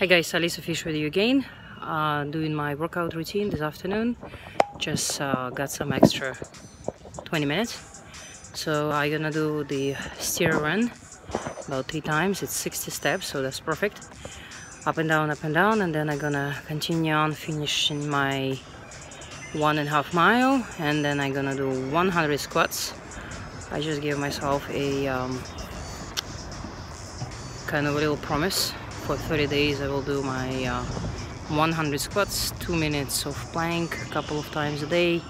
Hi guys, Alisa Fish with you again. Uh, doing my workout routine this afternoon. Just uh, got some extra 20 minutes. So I'm gonna do the stair run about three times. It's 60 steps, so that's perfect. Up and down, up and down, and then I'm gonna continue on finishing my one and a half mile, and then I'm gonna do 100 squats. I just gave myself a um, kind of a little promise for 30 days I will do my uh, 100 squats, 2 minutes of plank a couple of times a day,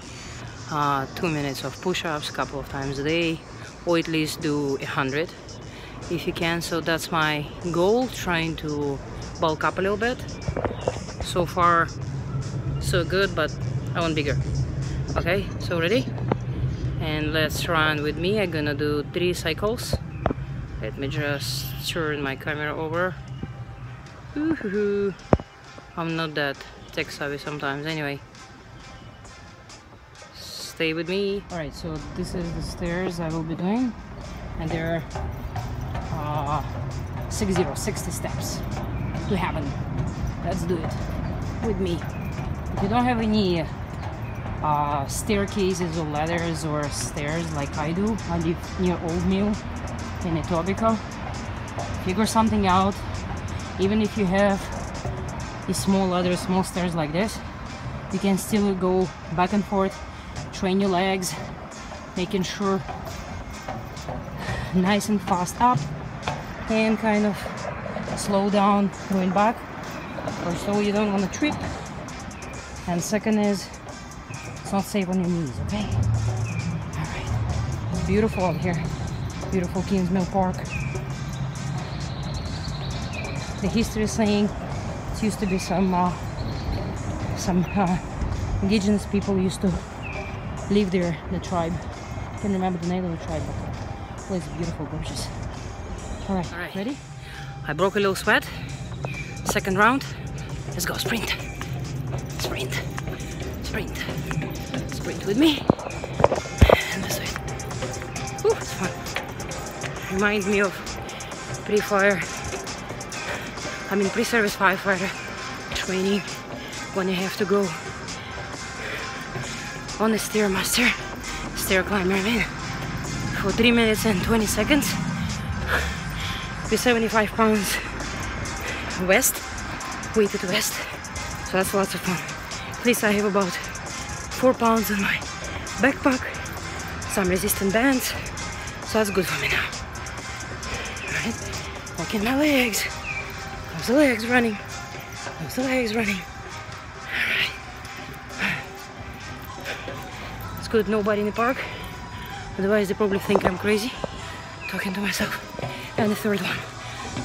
uh, 2 minutes of push-ups a couple of times a day, or at least do 100 if you can. So that's my goal, trying to bulk up a little bit. So far, so good, but I want bigger. Okay, so ready? And let's run with me. I'm gonna do three cycles. Let me just turn my camera over. I'm not that tech savvy sometimes anyway. Stay with me. Alright, so this is the stairs I will be doing. And there are uh, 60, 60 steps to heaven. Let's do it with me. If you don't have any uh, staircases or ladders or stairs like I do, I live near Old Mill in Etobicoke. Figure something out even if you have a small ladder, small stairs like this, you can still go back and forth, train your legs, making sure nice and fast up and kind of slow down going back. Or so you don't want to trip. And second is it's not safe on your knees okay? All right. Beautiful out here. Beautiful Kingsmill Park the history saying it used to be some uh, some uh, indigenous people used to live there, the tribe. I can't remember the name of the tribe, but the place is beautiful, gorgeous. All right, All right, ready? I broke a little sweat. Second round. Let's go, sprint. Sprint. Sprint. Sprint with me. And this way. Ooh, it's fun. Reminds me of pre-fire I mean pre-service firefighter training when you have to go on the Stairmaster, stair climber, I mean, for 3 minutes and 20 seconds with 75 pounds west, weighted west, so that's lots of fun. At least I have about 4 pounds in my backpack, some resistant bands, so that's good for me now. Alright, walking my legs. The legs running? The legs running? Alright. It's good nobody in the park. Otherwise they probably think I'm crazy. Talking to myself. And the third one.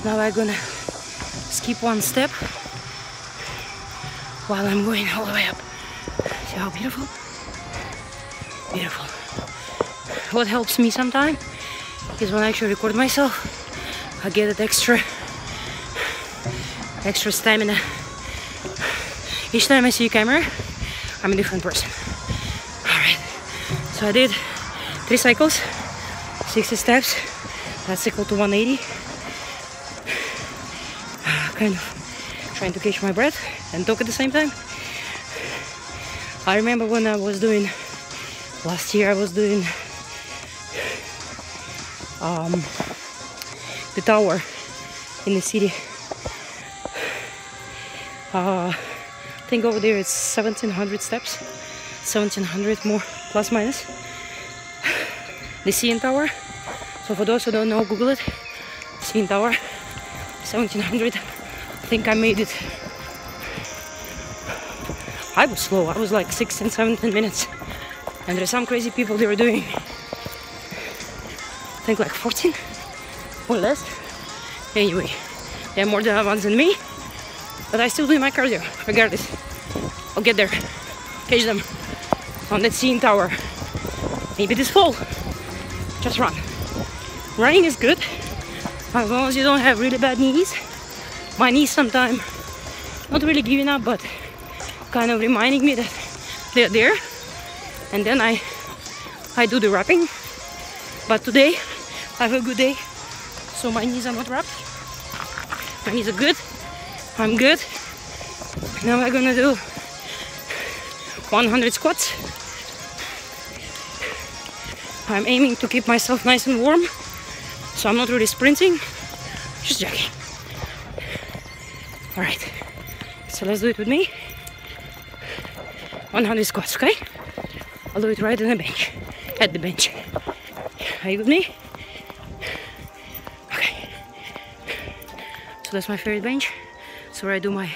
Now I'm gonna skip one step while I'm going all the way up. See how beautiful? Beautiful. What helps me sometimes is when I actually record myself, I get that extra extra stamina. Each time I see a camera, I'm a different person. Alright, so I did three cycles, 60 steps, that's equal to 180. Kind of trying to catch my breath and talk at the same time. I remember when I was doing, last year I was doing um, the tower in the city uh, I think over there it's 1700 steps 1700 more plus minus. The CN Tower. So for those who don't know google it. CN Tower 1700 I think I made it. I was slow. I was like 16 17 minutes. And there's some crazy people they were doing. I think like 14 or less. Anyway they're more advanced than me but I still do my cardio, regardless. I'll get there. Catch them on that CN Tower. Maybe this fall. Just run. Running is good as long as you don't have really bad knees. My knees sometimes not really giving up, but kind of reminding me that they're there. And then I I do the wrapping. But today I have a good day, so my knees are not wrapped. My knees are good I'm good. Now we're gonna do 100 squats. I'm aiming to keep myself nice and warm, so I'm not really sprinting, just jogging. All right, so let's do it with me. 100 squats, okay? I'll do it right on the bench, at the bench. Are you with me? Okay. So that's my favorite bench. Where I do my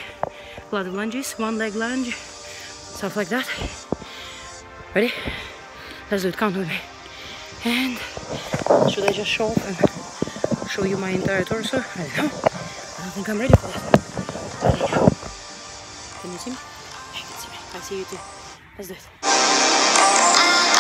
lot of lunges, one leg lunge, stuff like that. Ready? Let's do it. Count with me. And should I just show off and show you my entire torso? I don't know. I don't think I'm ready for that. Can you see me? I can see me. I see you too. Let's do it.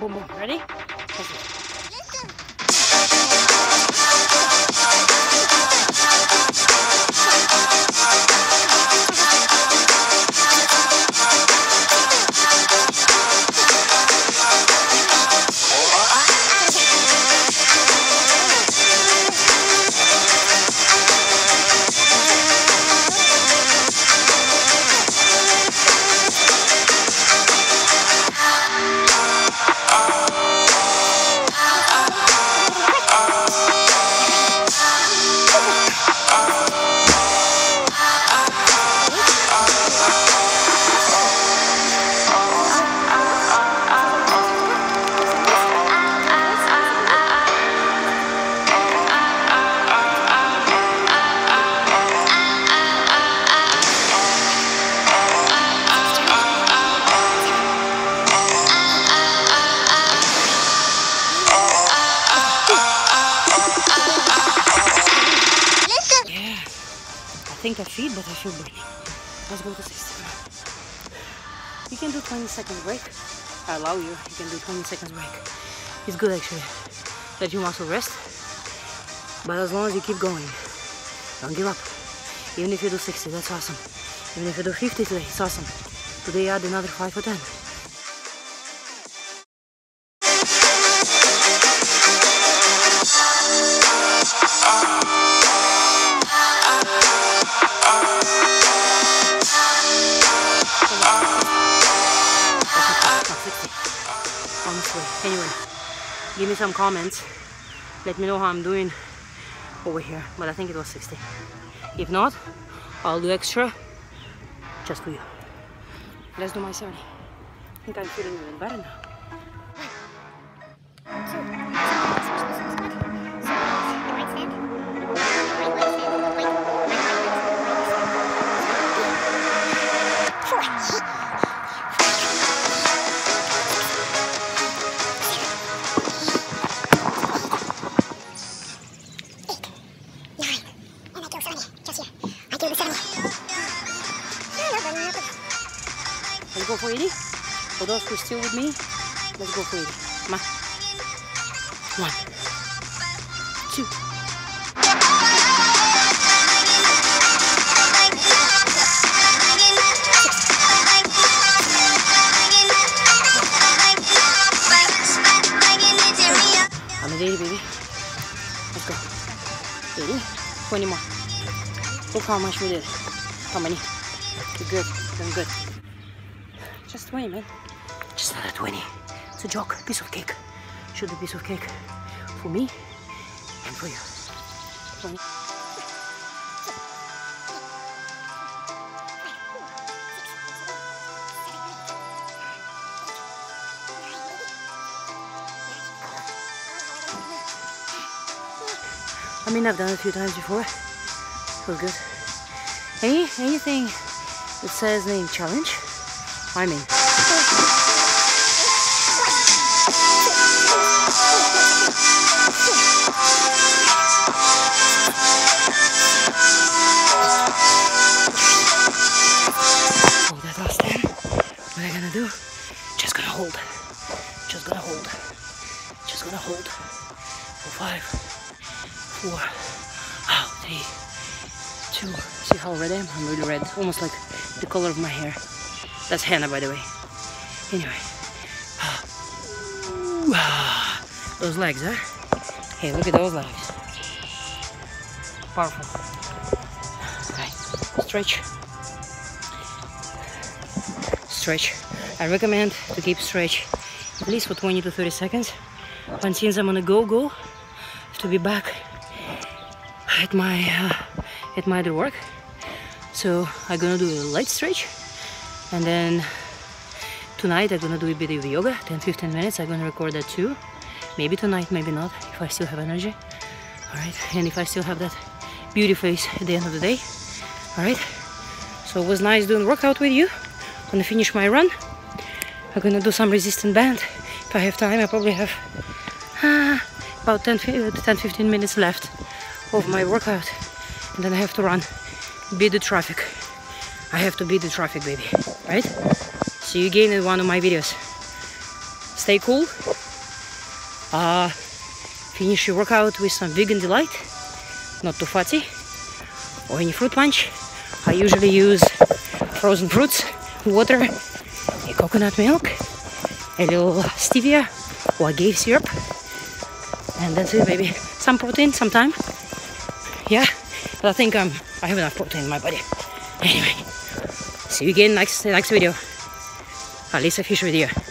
Boom, boom. Ready? Think I feed, but I feel burning. Let's go to 60. You can do 20 seconds break. I allow you. You can do 20 seconds break. It's good actually. Let your muscle rest. But as long as you keep going, don't give up. Even if you do 60, that's awesome. Even if you do 50 today, it's awesome. Today add another 5 or 10. Give me some comments. Let me know how I'm doing over here. But I think it was 60. If not, I'll do extra just for you. Let's do my 70. I think I'm feeling even better now. For those who are still with me, let's go for 80. Come on. One, two. I'm 80, baby. Let's go. 80. 20 more. Look how much we did. How many? You're good. Doing good. Just 20, man. Another 20. It's a joke. Piece of cake. Should be piece of cake for me and for you. 20. I mean, I've done it a few times before. Feels good. Any anything that says name challenge, I'm in. gonna hold. Just gonna hold. For five, four, oh, three, two. See how red I am? I'm really red. Almost like the color of my hair. That's henna, by the way. Anyway. Those legs, huh? Hey, look at those legs. Powerful. Right, stretch. Stretch. I recommend to keep stretch at least for 20 to 30 seconds. But since I'm on a go-go, to be back at my uh, at my other work, so I'm gonna do a light stretch, and then tonight I'm gonna do a bit of yoga, 10-15 minutes. I'm gonna record that too. Maybe tonight, maybe not, if I still have energy. All right, and if I still have that beauty face at the end of the day. All right. So it was nice doing workout with you. Gonna finish my run. I'm gonna do some resistant band. If I have time, I probably have uh, about 10, 10 15 minutes left of my workout. And then I have to run, beat the traffic. I have to beat the traffic, baby. Right? See you again in one of my videos. Stay cool. Uh, finish your workout with some vegan delight, not too fatty, or any fruit punch. I usually use frozen fruits, water, coconut milk, a little stevia or agave syrup, and that's it, baby. Some protein, sometime. Yeah, but I think um, I have enough protein in my body. Anyway, see you again next next video. Alisa Fish you.